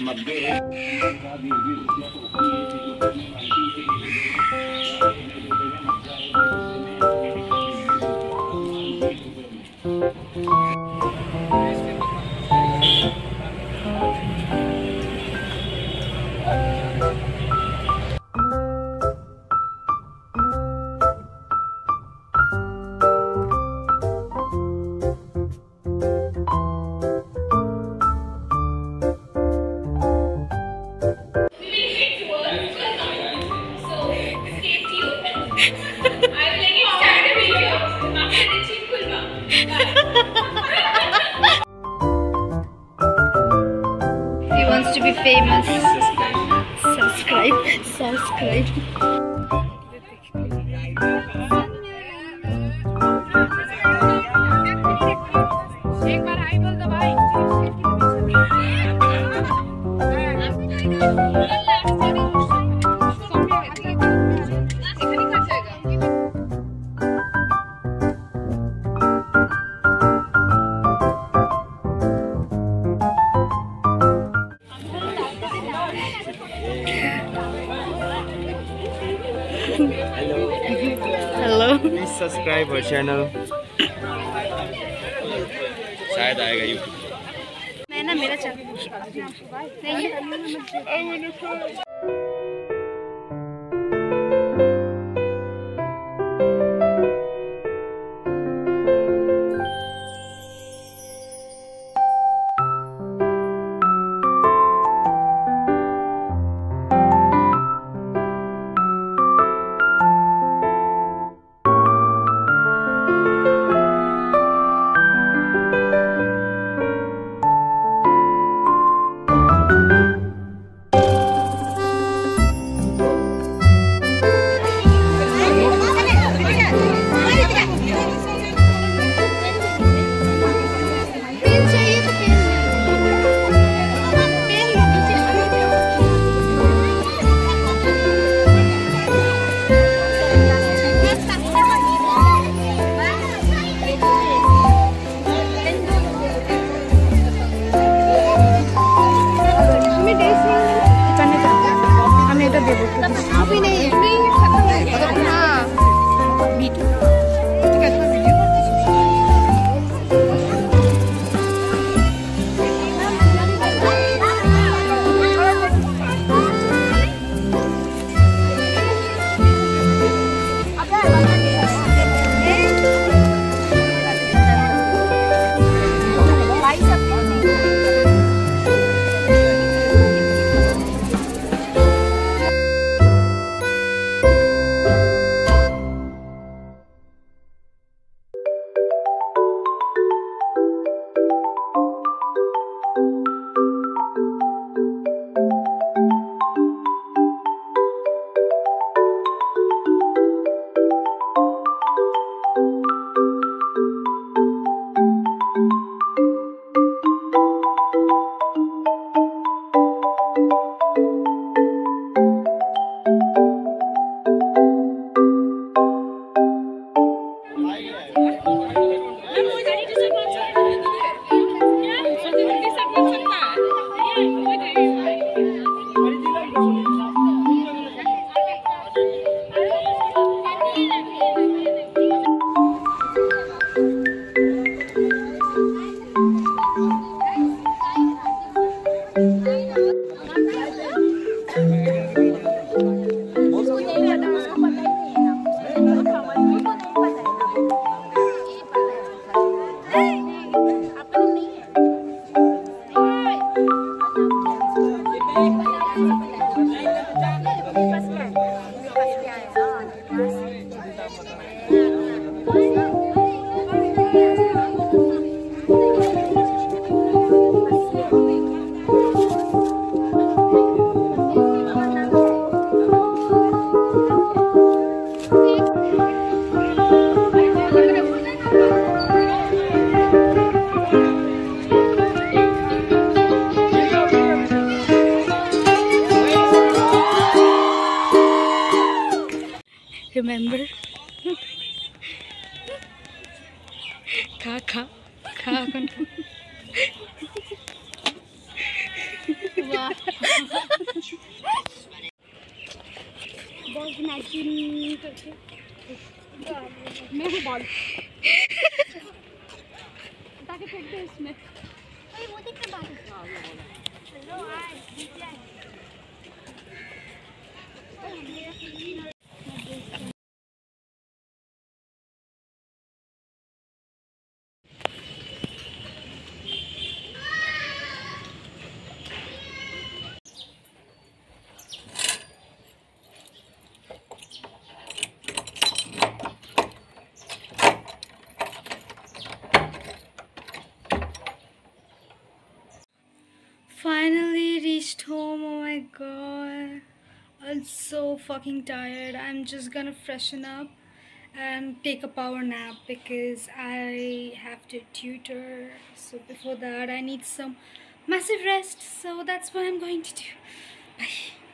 Magbihis. Subscribe. Subscribe. Subscribe. Channel शायद आएगा YouTube मैं ना मेरा चैनल Remember? खा खा खा कौन खा मैं हूँ बॉल ताकि फेंक दे इसमें. Finally I'm so fucking tired. I'm just gonna freshen up and take a power nap because I have to tutor. So before that, I need some massive rest. So that's what I'm going to do. Bye.